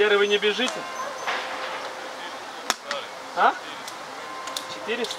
Серый, вы не бежите? А? 400?